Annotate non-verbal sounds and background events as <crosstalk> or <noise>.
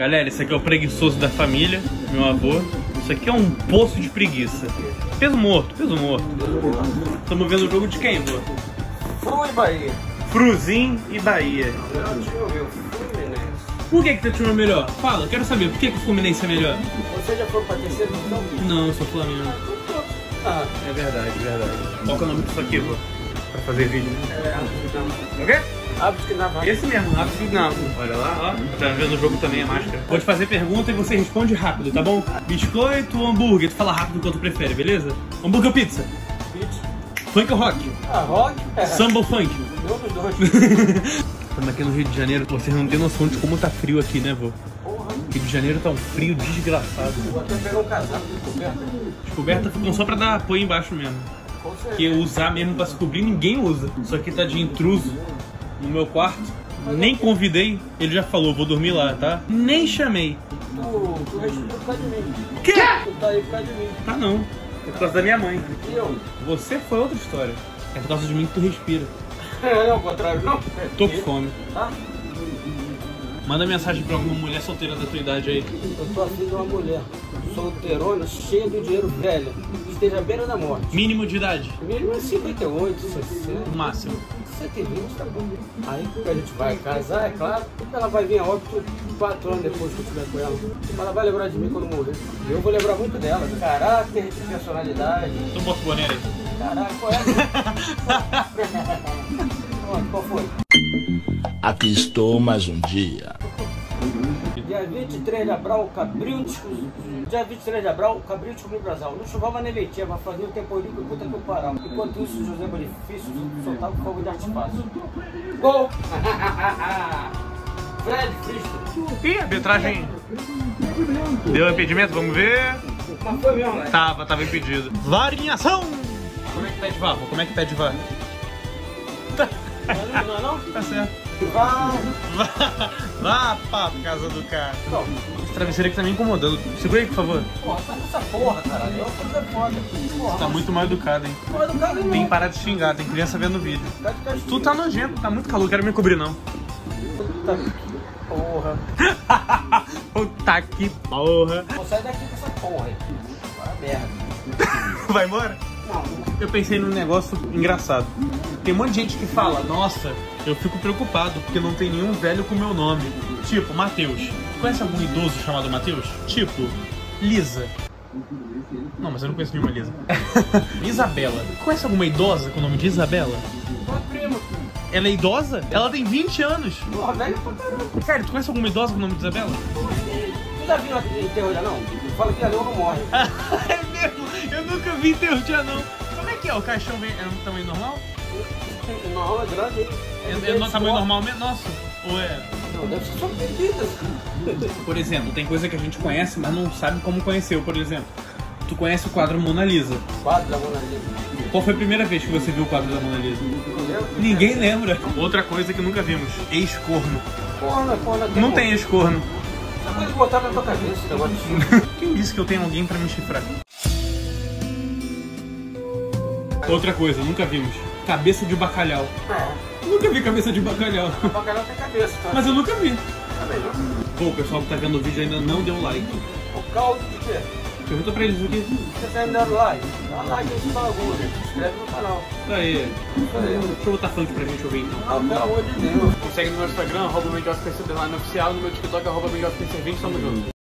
Galera, esse aqui é o preguiçoso da família, meu avô. Isso aqui é um poço de preguiça. Peso morto, peso morto. Estamos vendo o jogo de quem, vô? Fru e Bahia. Fruzin e Bahia. Melhor time meu, Fluminense. Por que, que teu time é melhor? Fala, quero saber, por que, que o Fluminense é melhor? Você já foi pra terceira divisão? Não, eu sou Flamengo. Ah, É verdade, verdade. Qual que é o nome disso aqui, vô? Pra fazer vídeo. é, não. O quê? Esse mesmo, não. Olha lá, ó. Tá vendo o jogo também a máscara. Vou te fazer pergunta e você responde rápido, tá bom? Biscoito ou hambúrguer? Tu fala rápido quanto prefere, beleza? Hambúrguer ou pizza? Funk ou rock? Ah, rock? É. Samba ou funk? Nenhum dos dois. <laughs> Estamos aqui no Rio de Janeiro. Vocês não têm noção de como tá frio aqui, né, vô? Rio de Janeiro tá um frio desgraçado. Vou até pegar um casaco de coberta. As cobertas ficam só pra dar apoio embaixo mesmo. Porque usar mesmo pra se cobrir ninguém usa. Isso aqui tá de intruso no meu quarto. Nem convidei, ele já falou, vou dormir lá, tá? Nem chamei. Tu, tu respira por causa de mim. Quê? Tu tá aí por causa de mim. Tá não. É por causa da minha mãe. E eu? Você foi outra história. É por causa de mim que tu respira. <laughs> Não é o contrário, não? Tô com fome. Tá? Manda mensagem pra alguma mulher solteira da tua idade aí. Eu tô afim de uma mulher solteirona, cheia de dinheiro, velha, que esteja à beira da morte. Mínimo de idade. Mínimo é 58, 60, O máximo. 120, tá bom. Aí a gente vai casar, é claro. Ela vai vir a óbito quatro anos depois que eu estiver com ela. Mas ela vai lembrar de mim quando morrer. E eu vou lembrar muito dela. de Caráter, de personalidade. Então bota o boné aí. Caraca, qual é? <laughs> Qual foi? Aqui estou mais um. Dia 23 de abril, descobriu. Dia 23 de abril, Cabril descobriu Brasal. Não chovava nem leitinha, mas fazia um tempo que puta que eu parava. Enquanto isso, José Bonifício soltava fogo de artifício. Gol! <laughs> Fred Fristo. Ih, arbitragem. Deu impedimento, vamos ver. Mas foi mesmo, né? Tava, tava impedido. VAR em ação! Como é que pede VAR? Como é que pede VAR? <laughs> Não, não, não? Tá certo. Vai! Vá, vá pra casa do cara. Não. Esse travesseiro aqui tá me incomodando. Segura aí, por favor. Porra, faz essa porra, caralho. Coisa foda. Porra, Tá muito mal educado, hein? porra do cara Tem que parar de xingar, tem criança vendo o vídeo. Tá de castigo. Tu tá nojento, tá muito calor, quero me cobrir não. Puta que porra. <laughs> Puta que porra. Sair daqui com essa porra. Vai merda. <laughs> Vai embora? Eu pensei num negócio engraçado. Tem um monte de gente que fala, nossa, eu fico preocupado porque não tem nenhum velho com meu nome. Tipo, Matheus. Conhece algum idoso chamado Matheus? Tipo, Lisa. Não, mas eu não conheço nenhuma Lisa. <laughs> Isabela. Conhece alguma idosa com o nome de Isabela? prima. Ela é idosa? Ela tem 20 anos. Porra, velho, pra caramba. Sério, tu conhece alguma idosa com o nome de Isabela? Já viu enterro já não? Fala que a leão não morre. <laughs> é mesmo? Eu nunca vi enterro de anão. Como é que é? O caixão vem- é um tamanho normal? Não, é grande, hein? É, é no tamanho normal mesmo? Nossa. Ou é... Não, deve ser só pedidas. Por exemplo, tem coisa que a gente conhece, mas não sabe como conheceu. Por exemplo, tu conhece o quadro Mona Lisa. Quadro da Mona Lisa. Qual foi a primeira vez que você viu o quadro da Mona Lisa? Ninguém lembra. Outra coisa que nunca vimos: ex-corno. É porra, Não tem ex-corno. Você pode botar na tua cabeça esse negócio de <laughs> Quem disse que eu tenho alguém pra me chifrar? Outra coisa, nunca vimos: cabeça de bacalhau. É, Nunca vi cabeça de bacalhau. bacalhau tem cabeça, tá? Mas eu nunca vi. Também não. Pô, o pessoal que tá vendo o vídeo ainda não deu like. O caldo de quê? Pergunta pra eles aqui. Você tá me dando like? Dá like nesse bagulho. Se inscreve no canal. Aí. Aí. Deixa eu botar funk pra gente ouvir então. Ah, pelo amor de Deus. Consegue no meu Instagram, arroba MendoSPC Oficial, no meu TikTok, arroba MendoSPC20, tamo junto.